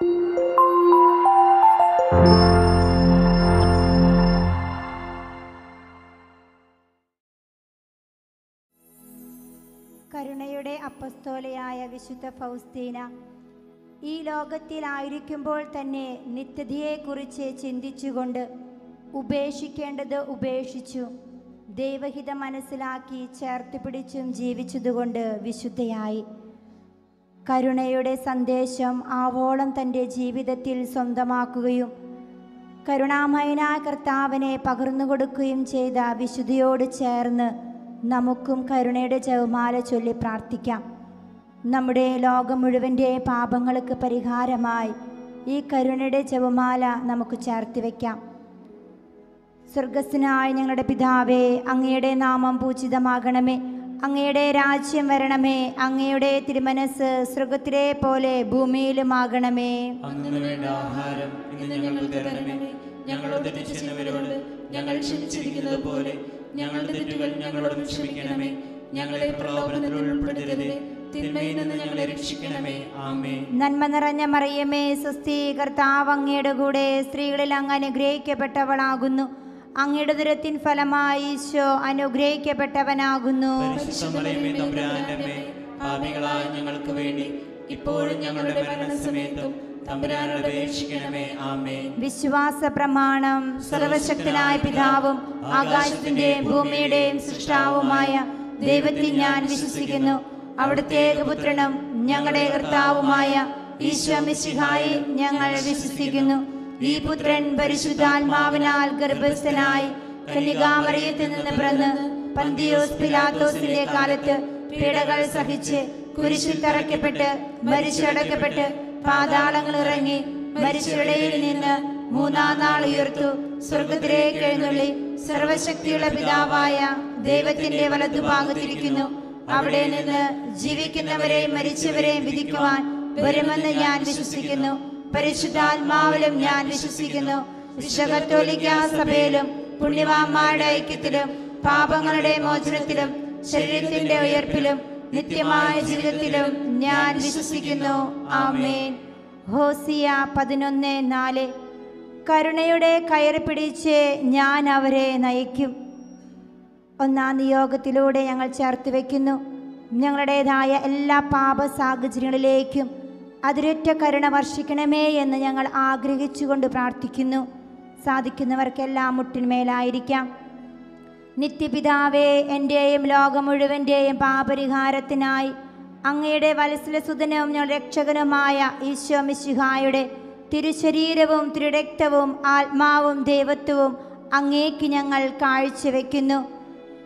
കരുണയുടെ അപ്പസ്തോലയായ വിശുദ്ധ ഫൗസ്തീന ഈ ലോകത്തിലായിരിക്കുമ്പോൾ തന്നെ നിത്യതയെക്കുറിച്ച് ചിന്തിച്ചുകൊണ്ട് ഉപേക്ഷിക്കേണ്ടത് ഉപേക്ഷിച്ചു ദൈവഹിത മനസ്സിലാക്കി ചേർത്ത് പിടിച്ചും ജീവിച്ചതുകൊണ്ട് വിശുദ്ധയായി. കരുണയുടെ സന്ദേശം ആവോളം തന്റെ ജീവിതത്തിൽ സ്വന്തമാക്കുകയും കരുണാമയനായ കർത്താവിനെ പകർന്നു കൊടുക്കുകയും ചെയ്ത വിശുദ്ധിയോട് ചേർന്ന് നമുക്കും കരുണയുടെ ജവമാല ചൊല്ലി പ്രാർത്ഥിക്കാം. നമ്മുടെ ലോകം മുഴുവന്റെ പാപങ്ങൾക്ക് പരിഹാരമായി ഈ കരുണയുടെ ജപമാല നമുക്ക് ചേർത്തി വയ്ക്കാം സ്വർഗസ്നായ ഞങ്ങളുടെ പിതാവേ അങ്ങയുടെ നാമം പൂജിതമാകണമേ. അങ്ങയുടെ രാജ്യം വരണമേ അങ്ങയുടെ തിരുമനസ് സ്വർഗത്തിലെ പോലെ ഭൂമിയിലുമാകണമേ. ആഹാരം ഞങ്ങളോട് തെറ്റ് ഞങ്ങൾ ക്ഷമിച്ചിരിക്കുന്നത് പോലെ ഞങ്ങളുടെ തെറ്റുകൾ ഞങ്ങളോട് ക്ഷമിക്കണമേ. ഞങ്ങളെ പ്രലോഭനത്തിൽ ഉൾപ്പെടുത്തരുതേ. ആമേ നന്മ നിറഞ്ഞ മറിയമേ സ്വസ്തി കർത്താവ് അങ്ങയുടെ കൂടെ സ്ത്രീകളിൽ അങ്ങ് അനുഗ്രഹിക്കപ്പെട്ടവളാകുന്നു. അങ്ങയുടെ ദുരത്തിൻ ഫലമായി ഈശോ അനുഗ്രഹിക്കപ്പെട്ടവനാകുന്നു. പാപികളായ ഞങ്ങൾക്ക് വേണ്ടി ഇപ്പോഴും ഞങ്ങളുടെ മരണസമയത്തും വിശ്വാസ പ്രമാണം സർവശക്തനായ പിതാവും ആകാശത്തിന്റെയും ഭൂമിയുടെയും സൃഷ്ടാവുമായ ദൈവത്തിൽ ഞാൻ വിശ്വസിക്കുന്നു. അവിടുത്തെ പുത്രനും ഞങ്ങളുടെ കർത്താവുമായ ഈശോ മിശിഹായി ഞങ്ങൾ വിശ്വസിക്കുന്നു. ഈ പുത്രൻ പരിശുദ്ധാത്മാവിനാൽ ഗർഭസ്ഥനായി കന്യകാമറിയത്തിൽ നിന്ന് പിറന്ന് പന്തിയോസ് പിലാത്തോസിന്റെ കാലത്ത് പീഡകൾ സഹിച്ച് കുരിശിൽ തറയ്ക്കപ്പെട്ട് മരിച്ചടക്കപ്പെട്ട് പാതാളങ്ങൾ ഇറങ്ങി മരിച്ചടയിൽ നിന്ന് മൂന്നാം നാൾ ഉയർത്തു. സ്വർഗത്തിലേക്ക് എഴുന്നള്ളി സർവശക്തിയുള്ള പിതാവായ ദൈവത്തിന്റെ വലതുഭാഗത്തിരിക്കുന്നു അവിടെ നിന്ന് ജീവിക്കുന്നവരെയും മരിച്ചവരെയും വിധിക്കുവാൻ വരുമെന്ന് ഞാൻ വിശ്വസിക്കുന്നു. പരിശുദ്ധാത്മാവിലും ഞാൻ വിശ്വസിക്കുന്നു. വിശ്വകത്തോലിക്ക സഭയിലും പുണ്യവാന്മാരുടെ ഐക്യത്തിലും പാപങ്ങളുടെ മോചനത്തിലും ശരീരത്തിന്റെ ഉയർപ്പിലും നിത്യമായ ജീവിതത്തിലും ഞാൻ വിശ്വസിക്കുന്നു. ആമേൻ. ഹോസിയ പതിനൊന്ന് നാല്. കരുണയുടെ കയറി പിടിച്ച് ഞാൻ അവരെ നയിക്കും. ഒന്നാം നിയോഗത്തിലൂടെ ഞങ്ങൾ ചേർത്ത് വയ്ക്കുന്നു ഞങ്ങളുടേതായ എല്ലാ പാപ സാഹചര്യങ്ങളിലേക്കും അതിരൊറ്റ കരുണ വർഷിക്കണമേ എന്ന് ഞങ്ങൾ ആഗ്രഹിച്ചുകൊണ്ട് പ്രാർത്ഥിക്കുന്നു. സാധിക്കുന്നവർക്കെല്ലാം മുട്ടിന്മേലായിരിക്കാം. നിത്യപിതാവേ എന്റെയും ലോകം മുഴുവന്റെയും പാപരിഹാരത്തിനായി അങ്ങയുടെ വത്സലസുതനും രക്ഷകനുമായ ഈശോ മിശിഹായുടെ തിരുശരീരവും തിരുരക്തവും ആത്മാവും ദൈവത്വവും അങ്ങേക്ക് ഞങ്ങൾ കാഴ്ചവെക്കുന്നു.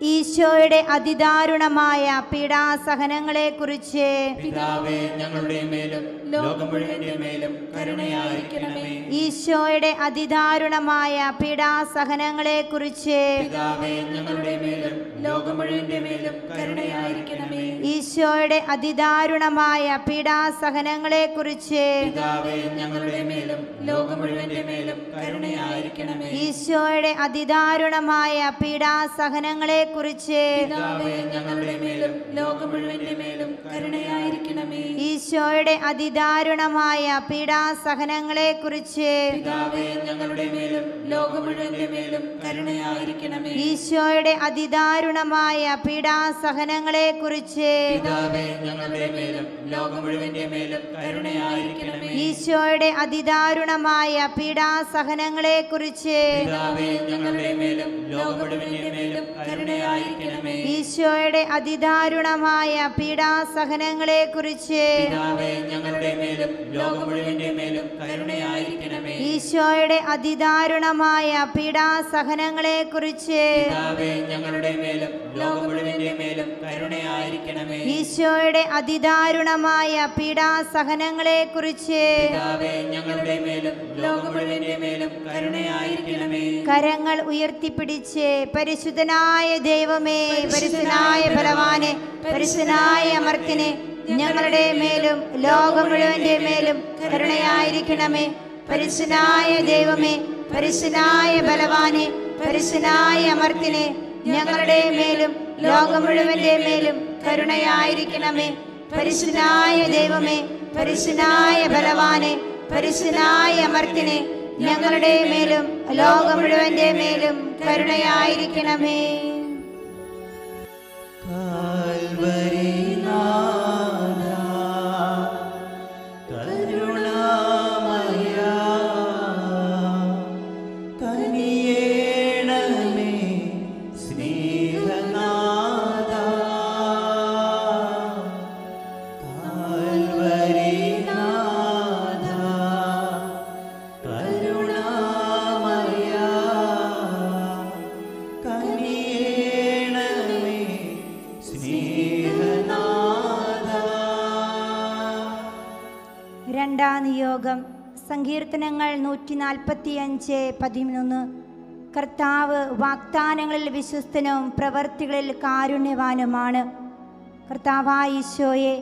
ഈശോയുടെ അതിദാരുണമായ പീഡാസഹനങ്ങളെക്കുറിച്ച് പിതാവേ ഞങ്ങളുടെ മേലും ലോകം മുഴുവന്റെ മേലും കരുണയായിരിക്കണമേ. ഈശോയുടെ അതിദാരുണമായ പീഡാസഹനങ്ങളെ കുറിച്ച് ഞങ്ങളുടെ മേലും ലോകം മുഴുവന്റെ മേലും കരുണയായിരിക്കണമേ. ഈശോയുടെ അതിദാരുണമായ പീഡാസഹനങ്ങളെ കുറിച്ച് ഞങ്ങളുടെ മേലും ലോകം മുഴുവന്റെ മേലും കരുണയായിരിക്കണമേ. ഈശോയുടെ അതിദാരുണമായ പീഡാസഹനങ്ങളെ കുറിച്ച് ഞങ്ങളുടെ മേലും ലോകം മുഴുവന്റെ മേലും കരുണയായിരിക്കണമേ. ഈശോയുടെ അതിദാരുണമായ പീഡാസഹനങ്ങളെക്കുറിച്ച് ഞങ്ങളുടെ മേലും ലോകം മുഴുവന്റെ മേലും കരുണയായിരിക്കണമേ. ഈശോയുടെ അതിദാരുണമായ പീഡാസഹനങ്ങളെക്കുറിച്ച് ഞങ്ങളുടെ മേലും ലോകം മുഴുവന്റെ മേലും കരുണയായിരിക്കണമേ. ഈശോയുടെ അതിദാരുണമായ പീഡാസഹനങ്ങളെക്കുറിച്ച് ഞങ്ങളുടെ മേലും ലോകം മുഴുവന്റെ മേലും കരുണയായിരിക്കണമേ. ഈശോയുടെ അതിദാരുണമായ പീഡാസഹനങ്ങളെക്കുറിച്ച് ഞങ്ങളുടെ മേലും ലോകം മുഴുവന്റെ മേലും കരുണയായിരിക്കണമേ. ഈശോയുടെ അതിദാരുണമായ പീഡാസഹനങ്ങളെക്കുറിച്ച് പിതാവേ ഞങ്ങളുടെ മേലും ലോകം മുഴുവന്റെ മേലും കരുണയായിരിക്കണമേ. ഈശോയുടെ അതിദാരുണമായ പീഡാസഹനങ്ങളെക്കുറിച്ച് പിതാവേ ഞങ്ങളുടെ മേലും ലോകം മുഴുവന്റെ മേലും കരുണയായിരിക്കണമേ. കരങ്ങൾ ഉയർത്തിപ്പിടിച്ച് പരിശുദ്ധനായ ദൈവമേ പരിശുദ്ധനായ ബലവാനെ പരിശുദ്ധനായ അമർത്തിനെ ഞങ്ങളുടെ മേലും ലോകം മുഴുവന്റെ മേലും കരുണയായിരിക്കണമേ. പരിശുനായ ദൈവമേ പരിശുനായ ബലവാനെ പരിശുനായ അമർത്തിനെ ഞങ്ങളുടെ മേലും ലോകം മുഴുവന്റെ മേലും കരുണയായിരിക്കണമേ. പരിശുനായ ദൈവമേ പരിശുനായ ബലവാനെ പരിശുനായ അമർത്തിനെ ഞങ്ങളുടെ മേലും ലോകം മുഴുവന്റെ മേലും കരുണയായിരിക്കണമേ. സങ്കീർത്തനങ്ങൾ നൂറ്റി നാൽപ്പത്തി അഞ്ച് പതിമൂന്ന് കർത്താവ് വാഗ്ദാനങ്ങളിൽ വിശ്വസ്തനും പ്രവർത്തികളിൽ കാരുണ്യവാനുമാണ്. കർത്താവായിശോയെ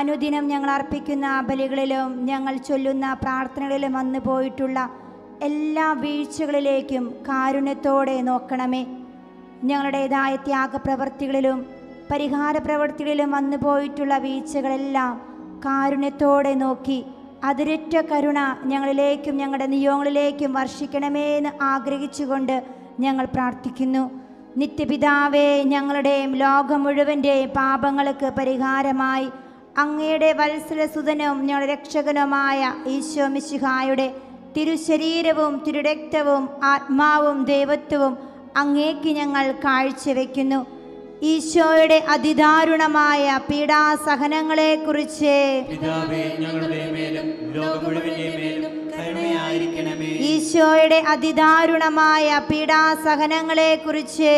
അനുദിനം ഞങ്ങൾ അർപ്പിക്കുന്ന ബലികളിലും ഞങ്ങൾ ചൊല്ലുന്ന പ്രാർത്ഥനകളിലും വന്നു പോയിട്ടുള്ള എല്ലാ വീഴ്ചകളിലേക്കും കാരുണ്യത്തോടെ നോക്കണമേ. ഞങ്ങളുടേതായ ത്യാഗപ്രവർത്തികളിലും പരിഹാര പ്രവർത്തികളിലും വന്നു പോയിട്ടുള്ള വീഴ്ചകളെല്ലാം കാരുണ്യത്തോടെ നോക്കി അതിരറ്റ കരുണ ഞങ്ങളിലേക്കും ഞങ്ങളുടെ നിയോഗങ്ങളിലേക്കും വർഷിക്കണമേ എന്ന് ആഗ്രഹിച്ചുകൊണ്ട് ഞങ്ങൾ പ്രാർത്ഥിക്കുന്നു. നിത്യപിതാവേ ഞങ്ങളുടെയും ലോകം മുഴുവന്റെയും പാപങ്ങൾക്ക് പരിഹാരമായി. അങ്ങയുടെ വത്സരസുതനും ഞങ്ങളുടെ രക്ഷകനുമായ ഈശോ മിശിഹായുടെ തിരുശരീരവും തിരുരക്തവും ആത്മാവും ദൈവത്വവും അങ്ങേക്ക് ഞങ്ങൾ കാഴ്ചവെക്കുന്നു. ഈശോയുടെ അതിദാരുണമായ പീഡാസഹനങ്ങളെക്കുറിച്ച് പിതാവേ ഞങ്ങളുടെ മേലും ലോകം മുഴുവന്റെ മേലും കരുണയായിരിക്കണമേ ഈശോയുടെ അതിദാരുണമായ പീഡാസഹനങ്ങളെ കുറിച്ച്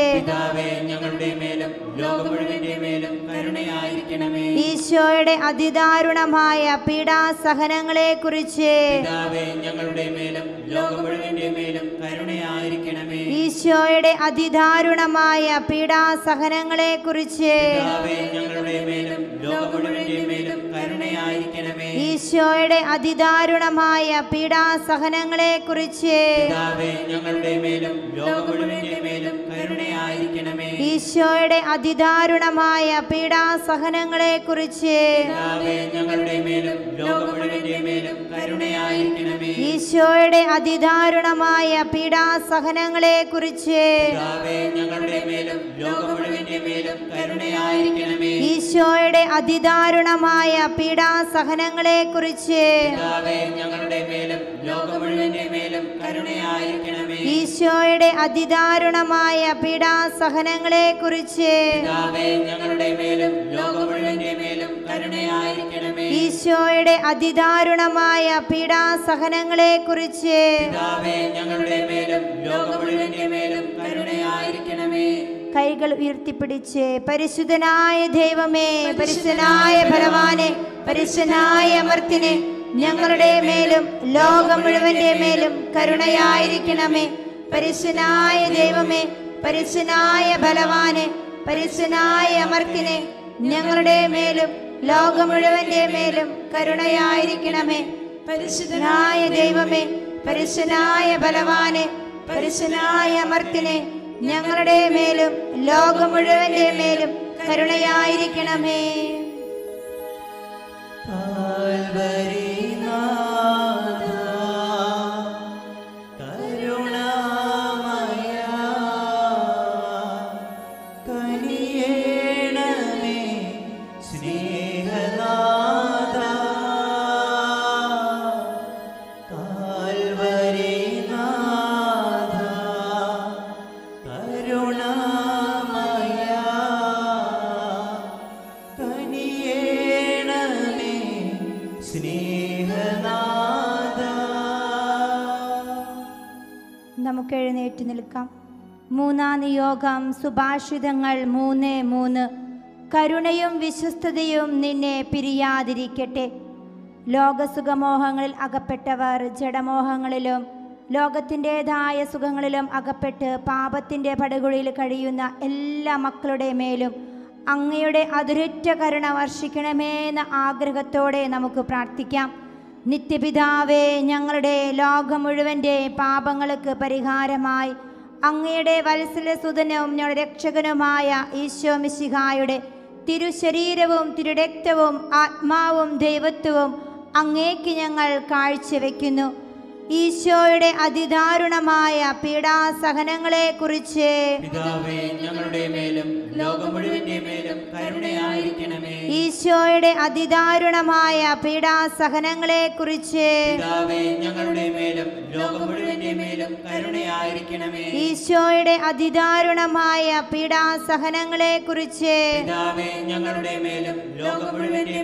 ഈശോയുടെ അതിദാരുണമായ പീഡാസഹനങ്ങളെ കുറിച്ച് ഞങ്ങളുടെ മേലും ലോകം മേലും കരുണയായിരിക്കണമേ. ഈശോയുടെ അതിദാരുണമായ പീഡാസഹനങ്ങളെ കുറിച്ച് ഞങ്ങളുടെ മേലും ലോകം മേലും കരുണയായിരിക്കണമേ. ഈശോയുടെ അതിദാരുണമായ പീഡാസഹനങ്ങളെക്കുറിച്ച് പിതാവേ ഞങ്ങളുടെ മേലും ലോകം മേലും ഈശോയുടെ അതിദാരുണമായ പീഡാസഹനങ്ങളെ കുറിച്ച് ഈശോയുടെ അതിദാരുണമായ പീഡാസഹനങ്ങളെ കുറിച്ച് ഈശോയുടെ അതിദാരുണമായ പീഡാസഹനങ്ങളെ കുറിച്ച് ഈശോയുടെ അതിദാരുണമായ ലോകം കരുണയായിരിക്കണമേ. ഈശോയുടെ അതിദാരുണമായ ലോകം കരുണയായിരിക്കണമേ. കൈകൾ ഉയർത്തിപ്പിടിച്ച് പരിശുദ്ധനായ ദൈവമേ പരിശുദ്ധനായ ഭഗവാനെ പരിശുദ്ധനായ അമർത്തിനെ ഞങ്ങളുടെ മേലും ലോകം മുഴുവന്റെ മേലും കരുണയായിരിക്കണമേ. പരിശുദ്ധനായ ദൈവമേ പരിശുദ്ധനായ ബലവാനെ പരിശുനായ അമർത്തിനെ ഞങ്ങളുടെ മേലും ലോകം മുഴുവന്റെ മേലും കരുണയായിരിക്കണമേ. പരിശുദ്ധനായ ദൈവമേ പരിശുനായ ബലവാനെ പരിശുനായ അമർത്തിനെ ഞങ്ങളുടെ മേലും ലോകം മുഴുവന്റെ മേലും കരുണയായിരിക്കണമേ. നിയോഗം സുഭാഷിതങ്ങൾ മൂന്ന് മൂന്ന്. കരുണയും വിശ്വസ്തതയും നിന്നെ പിരിയാതിരിക്കട്ടെ. ലോകസുഖമോഹങ്ങളിൽ അകപ്പെട്ടവർ ജഡമോഹങ്ങളിലും ലോകത്തിന്റെതായ സുഖങ്ങളിലും അകപ്പെട്ട് പാപത്തിന്റെ പടുകുഴിയിൽ കഴിയുന്ന എല്ലാ മക്കളുടെ മേലും അങ്ങയുടെ അതിരുറ്റ കരുണ വർഷിക്കണമേന്ന ആഗ്രഹത്തോടെ നമുക്ക് പ്രാർത്ഥിക്കാം. നിത്യപിതാവേ ഞങ്ങളുടെ ലോകം മുഴുവന്റെ പാപങ്ങൾക്ക് പരിഹാരമായി അങ്ങയുടെ വത്സലസുതനും ഞങ്ങളുടെ രക്ഷകനുമായ ഈശോ മിശിഹായുടെ തിരുശരീരവും തിരുരക്തവും ആത്മാവും ദൈവത്വവും അങ്ങേക്ക് ഞങ്ങൾ കാഴ്ചവെക്കുന്നു. ഈശോയുടെ അതിദാരുണമായ പീഡാസഹനങ്ങളെക്കുറിച്ച് മേലും കരുണയായിരിക്കണമേ. ഈശോയുടെ അതിദാരുണമായ പീഡാസഹനങ്ങളെക്കുറിച്ച് മേലും കരുണയായിരിക്കണമേ. ഈശോയുടെ അതിദാരുണമായ പീഡാസഹനങ്ങളെക്കുറിച്ച്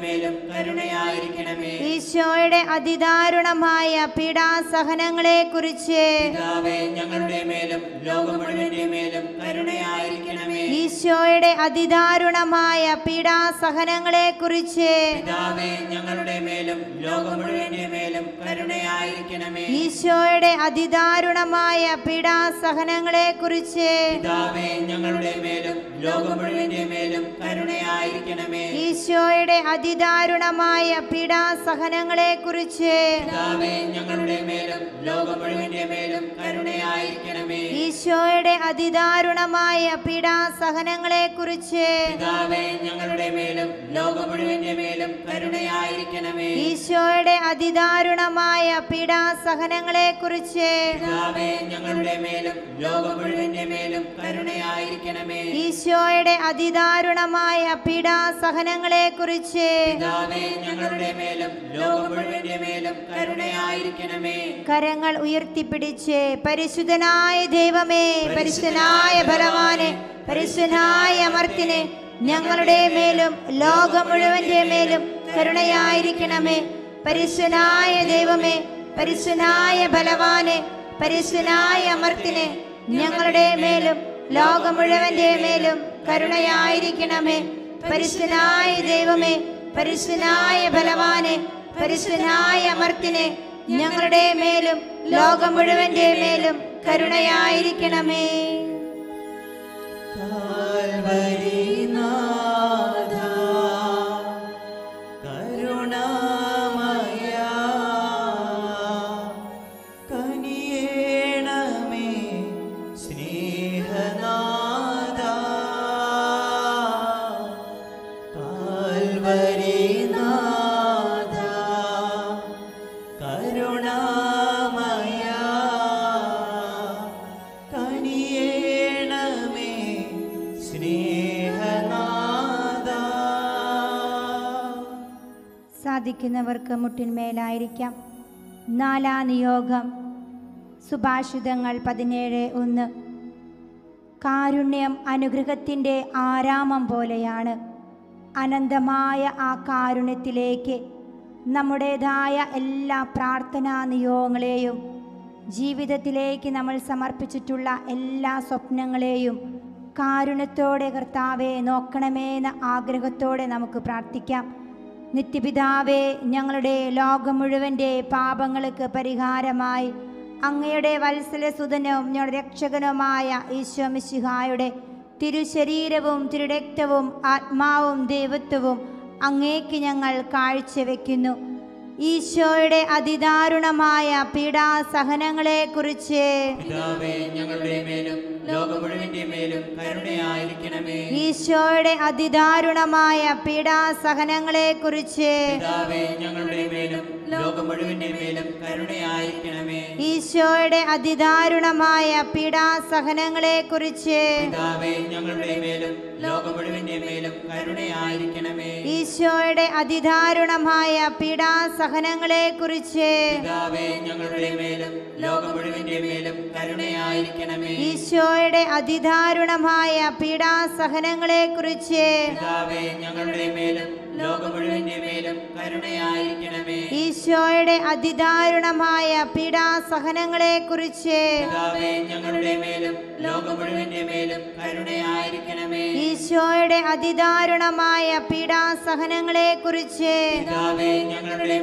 മേലും കരുണയായിരിക്കണമേ. ഈശോയുടെ അതിദാരുണമായ പീഡാസഹനങ്ങളെക്കുറിച്ച് പിതാവേ ഞങ്ങളുടെ മേലും ലോകം മുഴുവന്റെ മേലും കരുണയായിരിക്കണമേ. ഈശോയുടെ അതിദാരുണമായ പീഡാസഹനങ്ങളെക്കുറിച്ച് സഹനങ്ങളെ ഞങ്ങളുടെ മേലും ലോകം മുഴുവന്റെ മേലും കരുണയായിരിക്കണമേ. ഈശോയുടെ അതിദാരുണമായ പീഡാസഹനങ്ങളെക്കുറിച്ച് പിതാവേ ഞങ്ങളുടെ മേലും ലോകം മുഴുവന്റെ മേലും കരുണയായിരിക്കണമേ. ഈശോയുടെ അതിദാരുണമായ പീഡാസഹനങ്ങളെക്കുറിച്ച് ഞങ്ങളുടെ മേലും ലോകം മുഴുവന്റെ മേലും കരുണയായിരിക്കണമേ. ഈശോയുടെ അതിദാരുണമായ പീഡാസഹനങ്ങളെക്കുറിച്ച് പിതാവേ ഞങ്ങളുടെ മേലും ലോകം മുഴുവന്റെ മേലും കരുണയായിരിക്കണമേ. ഈശോയുടെ അതിദാരുണമായ പീഡാസഹനങ്ങളെക്കുറിച്ച് പിതാവേ ഞങ്ങളുടെ മേലും ലോകം മുഴുവന്റെ മേലും കരുണയായിരിക്കണമേ. ഈശോയുടെ അതിദാരുണമായ പീഡാസഹനങ്ങളെക്കുറിച്ച് പിതാവേ ഞങ്ങളുടെ മേലും ലോകം മുഴുവന്റെ മേലും കരുണയായിരിക്കണമേ. കരങ്ങൾ ഉയർത്തിപ്പിടിച്ച് പരിശുദ്ധനായ ദൈവമേ പരിശുദ്ധനായ ബലവാനെ പരിശുദ്ധനായ അമർത്തിനെ ഞങ്ങളുടെ മേലും ലോകം മുഴുവന്റെ മേലും കരുണയായിരിക്കണമേ. പരിശുദ്ധനായ ദൈവമേ പരിശുദ്ധനായ ബലവാനെ പരിശുദ്ധനായ അമർത്തിനെ ഞങ്ങളുടെ മേലും ലോകം മുഴുവന്റെ മേലും കരുണയായിരിക്കണമേ. പരിശുദ്ധനായ ദൈവമേ പരിശുദ്ധനായ ബലവാനെ പരിശുദ്ധനായ അമർത്തിനെ ഞങ്ങളുടെ മേലും ലോകം മുഴുവന്റെ മേലും കരുണയായിരിക്കണമേ. സാധിക്കുന്നവർക്ക് മുട്ടിന്മേലായിരിക്കാം. നാലാം നിയോഗം സുഭാഷിതങ്ങൾ പതിനേഴ് ഒന്ന്. കാരുണ്യം അനുഗ്രഹത്തിന്റെ ആരാമം പോലെയാണ്. അനന്തമായ ആ കാരുണ്യത്തിലേക്ക് നമ്മുടേതായ എല്ലാ പ്രാർത്ഥനാ നിയോഗങ്ങളെയും ജീവിതത്തിലേക്ക് നമ്മൾ സമർപ്പിച്ചിട്ടുള്ള എല്ലാ സ്വപ്നങ്ങളെയും കാരുണ്യത്തോടെ കർത്താവെ നോക്കണമേന്ന ആഗ്രഹത്തോടെ നമുക്ക് പ്രാർത്ഥിക്കാം. നിത്യപിതാവേ ഞങ്ങളുടെ ലോകം മുഴുവന്റെ പാപങ്ങൾക്ക് പരിഹാരമായി. അങ്ങയുടെ വത്സല വത്സലസുതനും ഞങ്ങളുടെ രക്ഷകനുമായ ഈശോ മിശിഹായുടെ തിരുശരീരവും തിരുരക്തവും ആത്മാവും ദൈവത്വവും അങ്ങേക്ക് ഞങ്ങൾ കാഴ്ചവെക്കുന്നു. ഈശോയുടെ അതിദാരുണമായ പീഡാസഹനങ്ങളെക്കുറിച്ച് ഞങ്ങളുടെ ലോകം മുഴുവന്റെ മേലും കരുണയായിരിക്കണമേ. ഈശോയുടെ അതിദാരുണമായ പീഡാസഹനങ്ങളെക്കുറിച്ച് പിതാവേ ഞങ്ങളുടെ മേലും ലോകം മുഴുവന്റെ മേലും കരുണയായിരിക്കണമേ. ഈശോയുടെ അതിദാരുണമായ പീഡാസഹനങ്ങളെക്കുറിച്ച് പിതാവേ ഞങ്ങളുടെ മേലും ലോകം മുഴുവന്റെ മേലും കരുണയായിരിക്കണമേ. ഈശോയുടെ അതിദാരുണമായ പീഡാസഹനങ്ങളെക്കുറിച്ച് പിതാവേ ഞങ്ങളുടെ മേലും ലോകം മുഴുവന്റെ മേലും കരുണയായിരിക്കണമേ. ഈശോയുടെ അതിദാരുണമായ പീഡാസഹനങ്ങളെക്കുറിച്ച് പിതാവേ ഞങ്ങളുടെ മേലും ഈശോയുടെ അതിദാരുണമായ പീഡാസഹനങ്ങളെ കുറിച്ച് ഞങ്ങളുടെ മേലും ലോകം മുഴുവന്റെ മേലും കരുണയായിരിക്കണമേ ഈശോയുടെ അതിദാരുണമായ പീഡാസഹനങ്ങളെ കുറിച്ച് ഞങ്ങളുടെ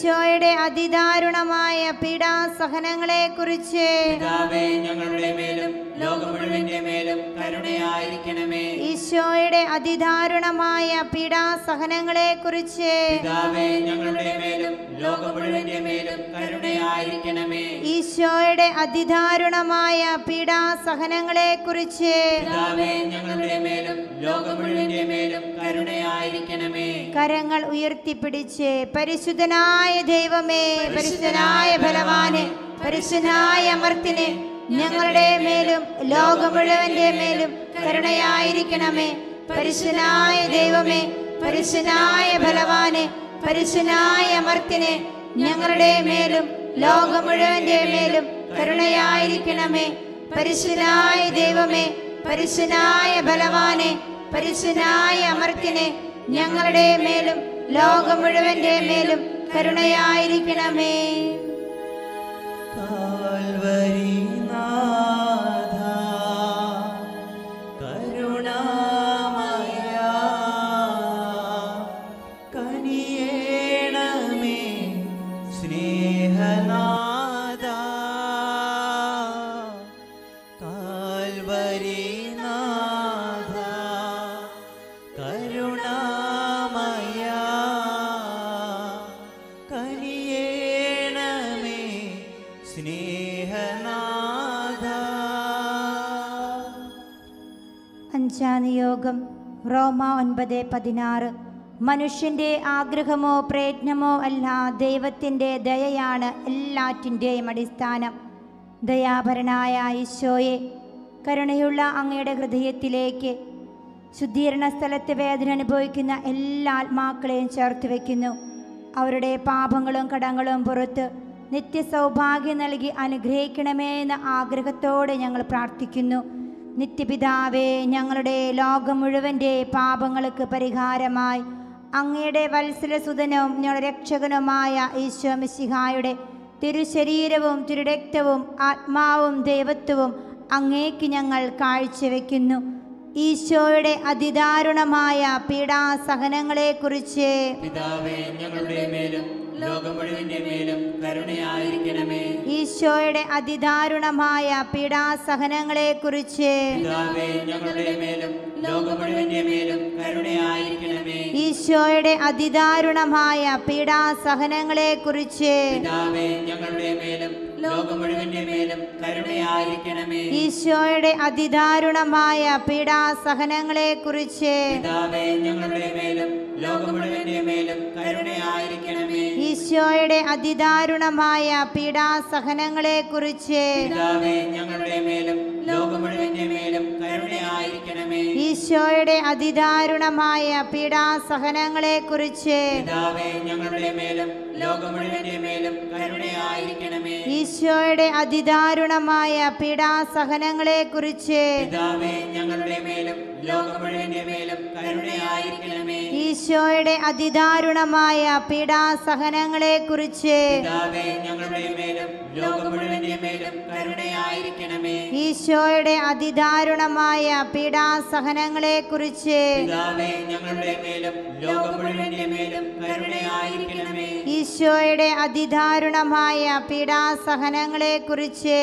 ഈശോയുടെ അതിദാരുണമായ പീഡാസഹനങ്ങളെ കുറിച്ച് ഞങ്ങളുടെ മേലും ലോകം മുഴുവന്റെ മേലും കരുണയായിരിക്കണമേ. ഈശോയുടെ അതിദാരുണമായ പീഡാസഹനങ്ങളെ കുറിച്ച് ഞങ്ങളുടെ മേലും ലോകം മുഴുവന്റെ മേലും കരുണയായിരിക്കണമേ. ഈശോയുടെ അതിദാരുണമായ പീഡാസഹനങ്ങളെ കുറിച്ച് ഞങ്ങളുടെ മേലും ലോകം മുഴുവന്റെ മേലും കരുണയായിരിക്കണമേ. കരങ്ങൾ ഉയർത്തിപ്പിടിച്ച് പരിശുദ്ധനായ ദൈവമേ പരിശുദ്ധനായ ഫലവാനെ പരിശുദ്ധനായ അമർത്തിനെ ഞങ്ങളുടെ മേലും ലോകം മുഴുവന്റെ മേലും കരുണയായിരിക്കണമേ. പരിശുദ്ധനായ ദൈവമേ പരിശുദ്ധനായ ഫലവാനെ പരിശുദ്ധനായ അമർത്തിനെ ഞങ്ങളുടെ മേലും ലോകം മുഴുവന്റെ മേലും കരുണയായിരിക്കണമേ. പരിശുദ്ധനായ ദൈവമേ പരിശുദ്ധനായ ബലവാനെ പരിശുദ്ധനായ അമർത്തിനെ ഞങ്ങളുടെ മേലും ലോകം മുഴുവന്റെ മേലും കരുണയായിരിക്കണമേ. കാൽവരി അഞ്ചാം നിയോഗം റോമ ഒൻപത് പതിനാറ്. മനുഷ്യന്റെ ആഗ്രഹമോ പ്രയത്നമോ അല്ല ദൈവത്തിന്റെ ദയയാണ് എല്ലാറ്റിന്റെയും അടിസ്ഥാനം. ദയാപരനായ ഈശോയെ കരുണയുള്ള അങ്ങയുടെ ഹൃദയത്തിലേക്ക് ശുദ്ധീകരണ സ്ഥലത്ത് വേദന അനുഭവിക്കുന്ന എല്ലാ ആത്മാക്കളെയും ചേർത്ത് വയ്ക്കുന്നു അവരുടെ പാപങ്ങളും കടങ്ങളും പുറത്ത് നിത്യസൗഭാഗ്യം നൽകി അനുഗ്രഹിക്കണമേ എന്ന ആഗ്രഹത്തോടെ ഞങ്ങൾ പ്രാർത്ഥിക്കുന്നു. നിത്യപിതാവേ ഞങ്ങളുടെ ലോകം മുഴുവന്റെ പാപങ്ങൾക്ക് പരിഹാരമായി. അങ്ങയുടെ വത്സലസുതനും ഞങ്ങളുടെ രക്ഷകനുമായ ഈശോ മിശിഹായുടെ തിരുശരീരവും തിരുരക്തവും ആത്മാവും ദൈവത്വവും അങ്ങേക്ക് ഞങ്ങൾ കാഴ്ചവെക്കുന്നു. ഈശോയുടെ അതിദാരുണമായ പീഡാസഹനങ്ങളെക്കുറിച്ച് പിതാവേ ഞങ്ങളുടെ മേലും ലോകം മുഴുവന്റെ മേലും കരുണയായിരിക്കണമേ. ഈശോയുടെ അതിദാരുണമായ പീഡാസഹനങ്ങളെ കുറിച്ച് ഞങ്ങളുടെ മേലും ലോകം മുഴുവന്റെ മേലും കരുണയായിരിക്കണമേ. ഈശോയുടെ അതിദാരുണമായ പീഡാസഹനങ്ങളെ കുറിച്ച് ഞങ്ങളുടെ മേലും ലോകം മുഴുവന്റെ മേലും കരുണയായിരിക്കണമേ. ഈശോയുടെ അതിദാരുണമായ പീഡാസഹനങ്ങളെ കുറിച്ച് ഞങ്ങളുടെ മേലും ലോകം മുഴുവന്റെ മേലും കരുണയായിരിക്കണമേ. ഈശോയുടെ അതിദാരുണമായ പീഡാസഹനങ്ങളെക്കുറിച്ച് മേലും കരുണയായിരിക്കണമേ ഈശോയുടെ അതിദാരുണമായ പീഡാസഹനങ്ങളെക്കുറിച്ച് ഞങ്ങളുടെ മേലും ഈശോയുടെ അതിദാരുണമായ മുഴുവന്റെ കരുണയായിരിക്കണമേ. ഈശോയുടെ അതിദാരുണമായ മുഴുവന്റെ കരുണയായിരിക്കണമേ. ഈശോയുടെ അതിദാരുണമായ പീഡാസഹനങ്ങളെ കുറിച്ച് ഞങ്ങളുടെ മേലും ലോകം മുഴുവന്റെ മേലും കരുണയായിരിക്കണമേ. ഈശോയുടെ അതിദാരുണമായ പീഡാസഹനങ്ങളെ കുറിച്ച്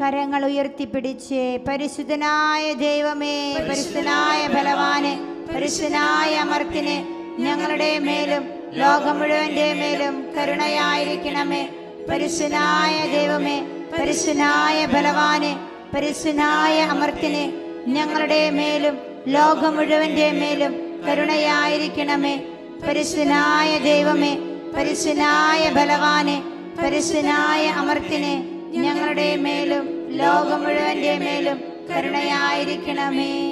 കരങ്ങൾ ഉയർത്തിപ്പിടിച്ച് പരിശുദ്ധനായ ദൈവമേ പരിശുദ്ധനായ ബലവാന് പരിശുദ്ധനായ അമർത്തിന് ഞങ്ങളുടെ മേലും ലോകം മുഴുവന്റെ മേലും കരുണയായിരിക്കണമേ. പരിശുദ്ധനായ ദൈവമേ പരിശുദ്ധനായ ബലവാന് പരിശുദ്ധനായ അമർത്തിന് ഞങ്ങളുടെ മേലും ലോകം മുഴുവന്റെ മേലും കരുണയായിരിക്കണമേ. പരിശുനായ ദൈവമേ പരിശുനായ ബലവാനെ പരിശുനായ അമർത്തിനെ ഞങ്ങളുടെ മേലും ലോകം മുഴുവന്റെ മേലും കരുണയായിരിക്കണമേ.